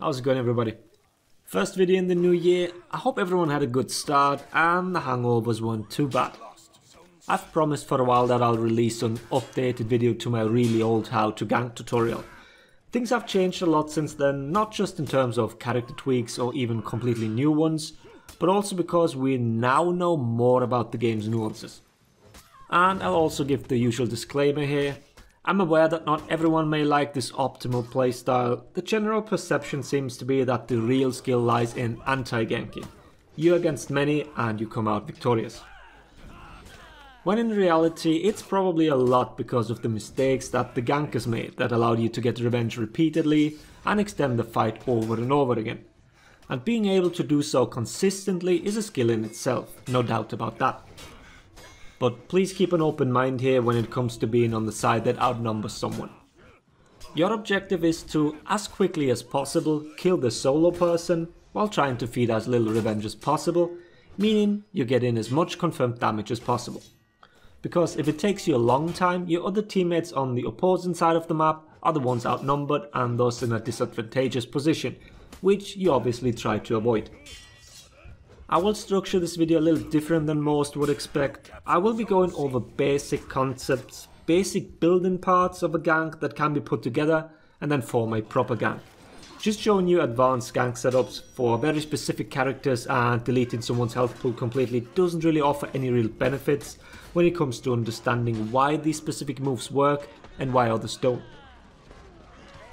How's it going everybody? First video in the new year, I hope everyone had a good start and the hangovers weren't too bad. I've promised for a while that I'll release an updated video to my really old how to gank tutorial. Things have changed a lot since then, not just in terms of character tweaks or even completely new ones, but also because we now know more about the game's nuances. And I'll also give the usual disclaimer here, I'm aware that not everyone may like this optimal playstyle. The general perception seems to be that the real skill lies in anti-ganking. You against many and you come out victorious. When in reality it's probably a lot because of the mistakes that the gankers made that allowed you to get revenge repeatedly and extend the fight over and over again. And being able to do so consistently is a skill in itself, no doubt about that. But please keep an open mind here when it comes to being on the side that outnumbers someone. Your objective is to, as quickly as possible, kill the solo person while trying to feed as little revenge as possible, meaning you get in as much confirmed damage as possible. Because if it takes you a long time, your other teammates on the opposing side of the map are the ones outnumbered and thus in a disadvantageous position, which you obviously try to avoid. I will structure this video a little different than most would expect. I will be going over basic concepts, basic building parts of a gank that can be put together and then form a proper gank. Just showing you advanced gank setups for very specific characters and deleting someone's health pool completely doesn't really offer any real benefits when it comes to understanding why these specific moves work and why others don't.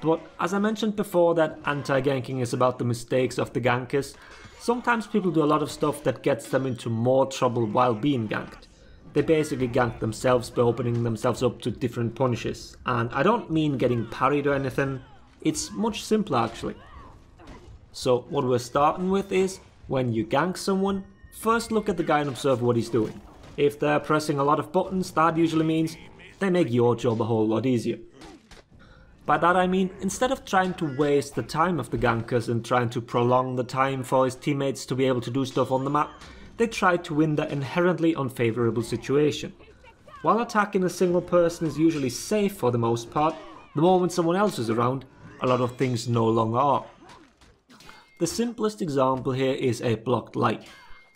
But as I mentioned before that anti-ganking is about the mistakes of the gankers, sometimes people do a lot of stuff that gets them into more trouble while being ganked. They basically gank themselves by opening themselves up to different punishes. And I don't mean getting parried or anything, it's much simpler actually. So what we're starting with is, when you gank someone, first look at the guy and observe what he's doing. If they're pressing a lot of buttons, that usually means they make your job a whole lot easier. By that I mean, instead of trying to waste the time of the gankers and trying to prolong the time for his teammates to be able to do stuff on the map, they try to win the inherently unfavourable situation. While attacking a single person is usually safe for the most part, the moment someone else is around, a lot of things no longer are. The simplest example here is a blocked light.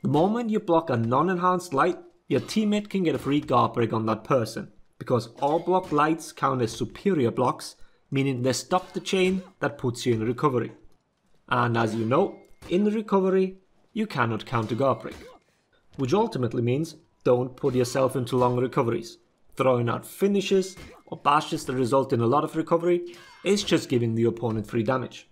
The moment you block a non-enhanced light, your teammate can get a free guard break on that person, because all blocked lights count as superior blocks meaning they stop the chain that puts you in recovery. And as you know, in recovery, you cannot counter guard break. Which ultimately means don't put yourself into long recoveries. Throwing out finishes or bashes that result in a lot of recovery is just giving the opponent free damage.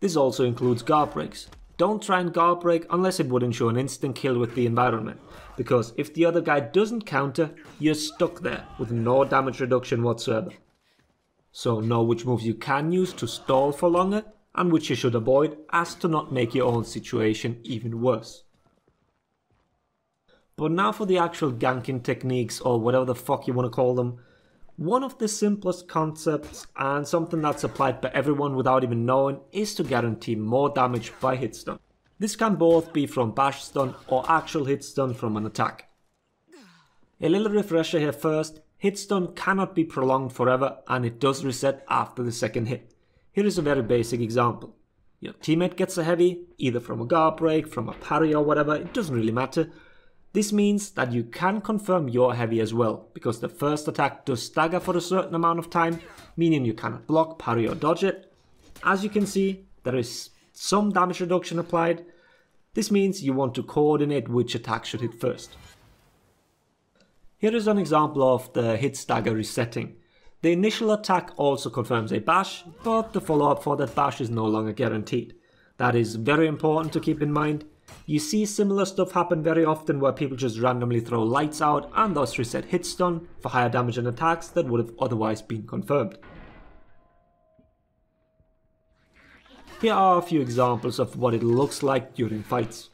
This also includes guard breaks. Don't try and guard break unless it would ensure an instant kill with the environment, because if the other guy doesn't counter, you're stuck there with no damage reduction whatsoever. So know which moves you can use to stall for longer and which you should avoid as to not make your own situation even worse. But now for the actual ganking techniques or whatever the fuck you want to call them. One of the simplest concepts and something that's applied by everyone without even knowing is to guarantee more damage by hit stun. This can both be from bash stun or actual hit stun from an attack. A little refresher here first, Hit cannot be prolonged forever and it does reset after the second hit. Here is a very basic example. Your teammate gets a heavy, either from a guard break, from a parry or whatever, it doesn't really matter. This means that you can confirm your heavy as well, because the first attack does stagger for a certain amount of time, meaning you cannot block, parry or dodge it. As you can see, there is some damage reduction applied. This means you want to coordinate which attack should hit first. Here is an example of the hit stagger resetting. The initial attack also confirms a bash, but the follow-up for that bash is no longer guaranteed. That is very important to keep in mind. You see similar stuff happen very often where people just randomly throw lights out and thus reset hit stun for higher damage and attacks that would have otherwise been confirmed. Here are a few examples of what it looks like during fights.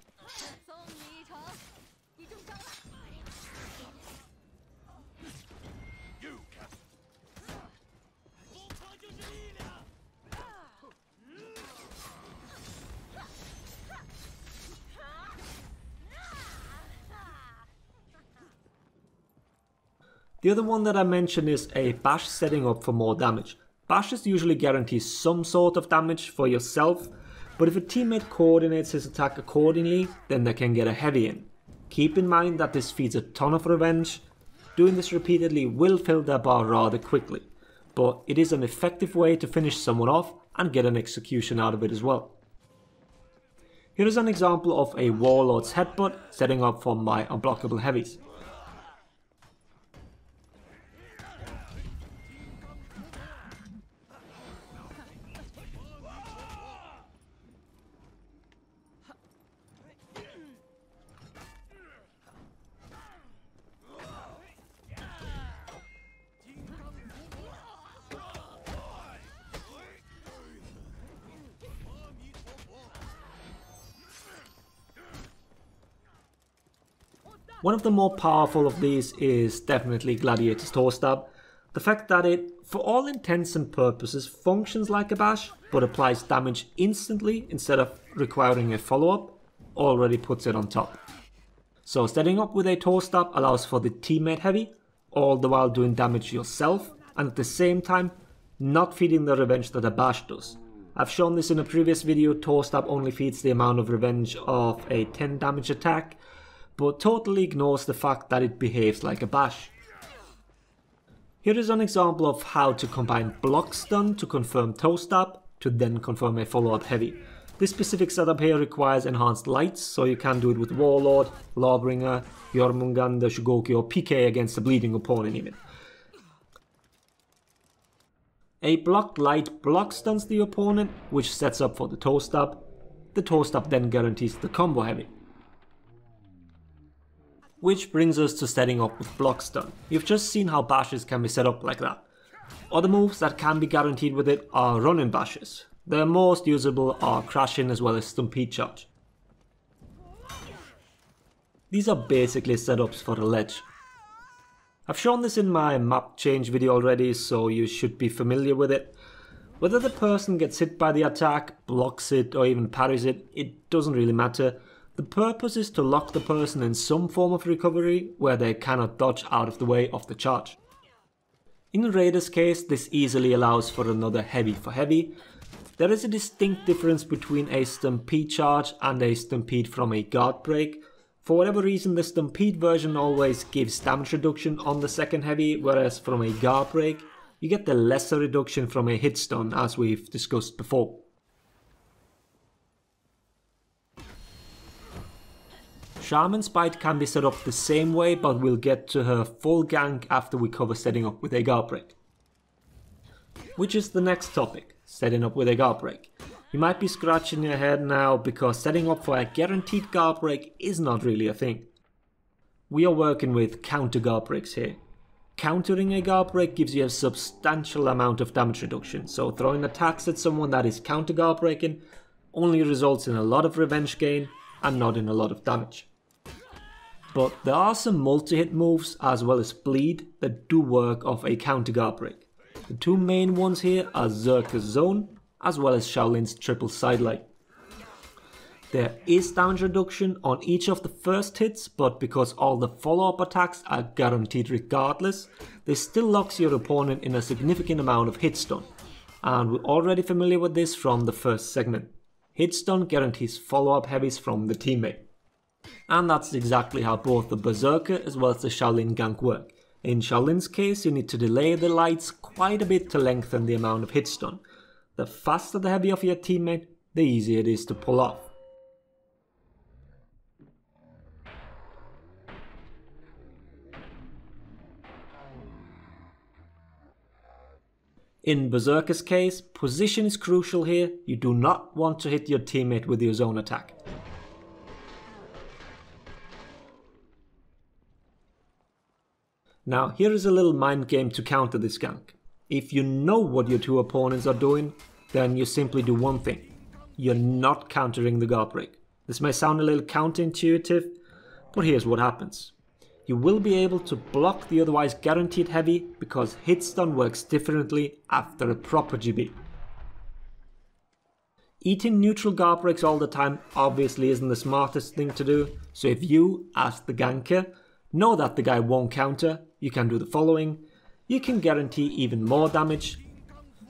The other one that I mentioned is a bash setting up for more damage. Bashes usually guarantee some sort of damage for yourself, but if a teammate coordinates his attack accordingly, then they can get a heavy in. Keep in mind that this feeds a ton of revenge. Doing this repeatedly will fill their bar rather quickly, but it is an effective way to finish someone off and get an execution out of it as well. Here is an example of a Warlord's Headbutt setting up for my unblockable heavies. One of the more powerful of these is definitely Gladiator's Toe Stab. The fact that it, for all intents and purposes, functions like a bash, but applies damage instantly instead of requiring a follow-up, already puts it on top. So setting up with a toe stab allows for the teammate heavy, all the while doing damage yourself, and at the same time, not feeding the revenge that a bash does. I've shown this in a previous video, toe stab only feeds the amount of revenge of a 10 damage attack, but totally ignores the fact that it behaves like a bash. Here is an example of how to combine block stun to confirm toe stab to then confirm a follow-up heavy. This specific setup here requires enhanced lights, so you can do it with Warlord, Lawbringer, Jormungandr, Shugoki or PK against a bleeding opponent even. A blocked light block stuns the opponent, which sets up for the toe stab. The toe stab then guarantees the combo heavy. Which brings us to setting up with block stun. You've just seen how bashes can be set up like that. Other moves that can be guaranteed with it are running bashes. The most usable are crashing as well as stampede charge. These are basically setups for the ledge. I've shown this in my map change video already so you should be familiar with it. Whether the person gets hit by the attack, blocks it or even parries it, it doesn't really matter. The purpose is to lock the person in some form of recovery where they cannot dodge out of the way of the charge. In Raider's case, this easily allows for another heavy for heavy. There is a distinct difference between a Stampede charge and a Stampede from a guard break. For whatever reason, the Stampede version always gives damage reduction on the second heavy, whereas from a guard break, you get the lesser reduction from a hit stun as we've discussed before. Shaman's Bite can be set up the same way, but we'll get to her full gank after we cover setting up with a break. Which is the next topic, setting up with a break. You might be scratching your head now because setting up for a guaranteed guard break is not really a thing. We are working with counter guard breaks here. Countering a guard break gives you a substantial amount of damage reduction, so throwing attacks at someone that is counter guard breaking only results in a lot of revenge gain and not in a lot of damage. But there are some multi-hit moves as well as bleed that do work off a counter guard break. The two main ones here are Zerka's Zone as well as Shaolin's triple sidelight. There is damage reduction on each of the first hits, but because all the follow-up attacks are guaranteed regardless, this still locks your opponent in a significant amount of hit stun. And we're already familiar with this from the first segment. Hit stun guarantees follow-up heavies from the teammate. And that's exactly how both the Berserker as well as the Shaolin gank work. In Shaolin's case, you need to delay the lights quite a bit to lengthen the amount of hit. The faster the heavy of your teammate, the easier it is to pull off. In Berserker's case, position is crucial here. You do not want to hit your teammate with your zone attack. Now here is a little mind game to counter this gank. If you know what your two opponents are doing, then you simply do one thing. You're not countering the guard break. This may sound a little counterintuitive, but here's what happens. You will be able to block the otherwise guaranteed heavy because hit stun works differently after a proper GB. Eating neutral guard breaks all the time obviously isn't the smartest thing to do, so if you, as the ganker, know that the guy won't counter, you can do the following. You can guarantee even more damage.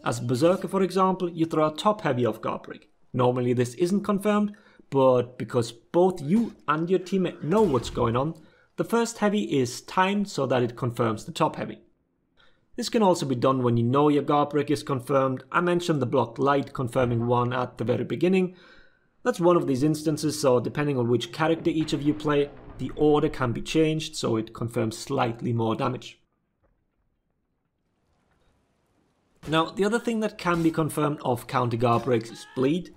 As Berserker for example, you throw a top heavy off guard break. Normally this isn't confirmed, but because both you and your teammate know what's going on, the first heavy is timed so that it confirms the top heavy. This can also be done when you know your guard break is confirmed. I mentioned the blocked light confirming one at the very beginning. That's one of these instances, so depending on which character each of you play, the order can be changed so it confirms slightly more damage. Now, the other thing that can be confirmed of counter guard breaks is bleed.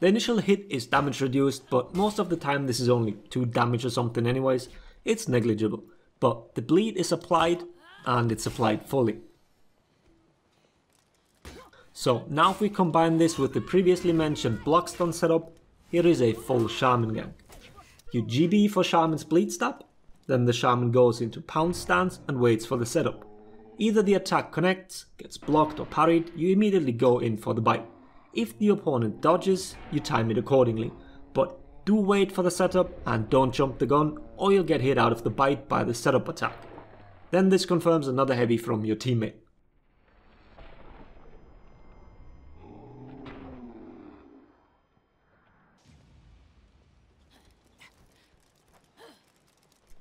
The initial hit is damage reduced, but most of the time this is only 2 damage or something anyways, it's negligible. But the bleed is applied, and it's applied fully. So now if we combine this with the previously mentioned block stun setup, here is a full Shaman gank. You GB for Shaman's bleed stab, then the Shaman goes into pounce stance and waits for the setup. Either the attack connects, gets blocked or parried, you immediately go in for the bite. If the opponent dodges, you time it accordingly, but do wait for the setup and don't jump the gun or you'll get hit out of the bite by the setup attack. Then this confirms another heavy from your teammate.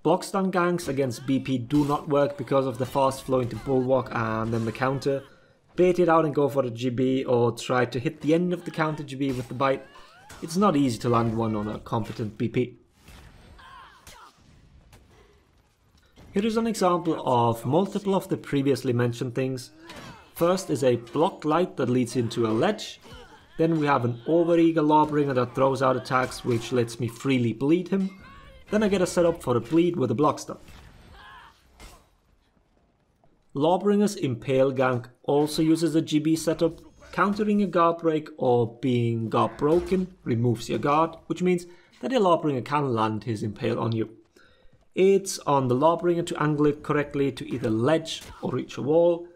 Block stun ganks against BP do not work because of the fast flow into Bulwark and then the counter. Bait it out and go for the GB or try to hit the end of the counter GB with the bite. It's not easy to land one on a competent BP. Here is an example of multiple of the previously mentioned things. First is a block light that leads into a ledge. Then we have an overeager lawbringer that throws out attacks which lets me freely bleed him. Then I get a setup for a bleed with a block stun. Lawbringer's Impale gank also uses a GB setup, countering a guard break or being guard broken removes your guard, which means that a Lawbringer can land his Impale on you. It's on the Lawbringer to angle it correctly to either ledge or reach a wall.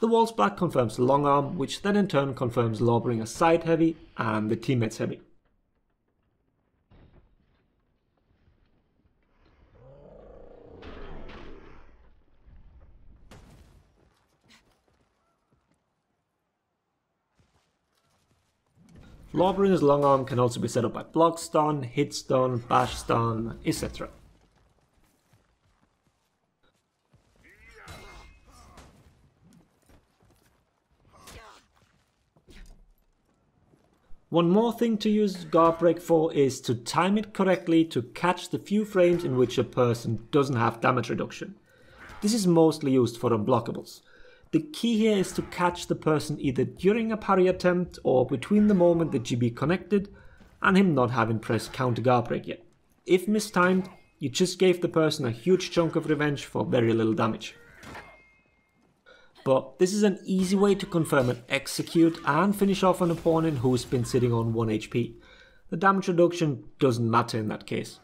The wall's back confirms the long arm, which then in turn confirms Lawbringer's side heavy and the teammate's heavy. Lawbringer's long arm can also be set up by block stun, hit stun, bash stun, etc. One more thing to use guard break for is to time it correctly to catch the few frames in which a person doesn't have damage reduction. This is mostly used for unblockables. The key here is to catch the person either during a parry attempt or between the moment the GB connected and him not having pressed counter guard break yet. If mistimed, you just gave the person a huge chunk of revenge for very little damage. But this is an easy way to confirm and execute and finish off an opponent who's been sitting on 1 HP. The damage reduction doesn't matter in that case.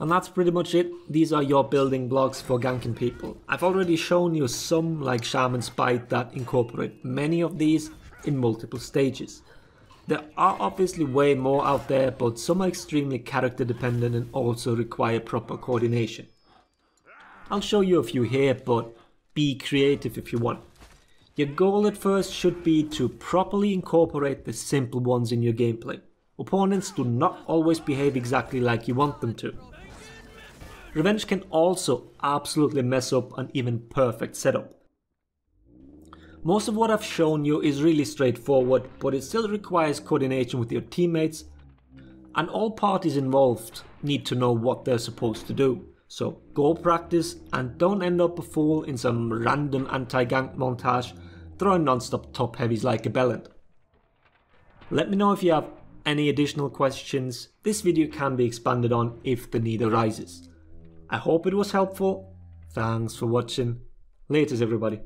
And that's pretty much it. These are your building blocks for ganking people. I've already shown you some like Shaman's Bite that incorporate many of these in multiple stages. There are obviously way more out there, but some are extremely character dependent and also require proper coordination. I'll show you a few here, but be creative if you want. Your goal at first should be to properly incorporate the simple ones in your gameplay. Opponents do not always behave exactly like you want them to. Revenge can also absolutely mess up an even perfect setup. Most of what I've shown you is really straightforward, but it still requires coordination with your teammates, and all parties involved need to know what they're supposed to do. So go practice and don't end up a fool in some random anti-gank montage throwing non-stop top heavies like a bellend. Let me know if you have any additional questions, this video can be expanded on if the need arises. I hope it was helpful. Thanks for watching. Laters everybody.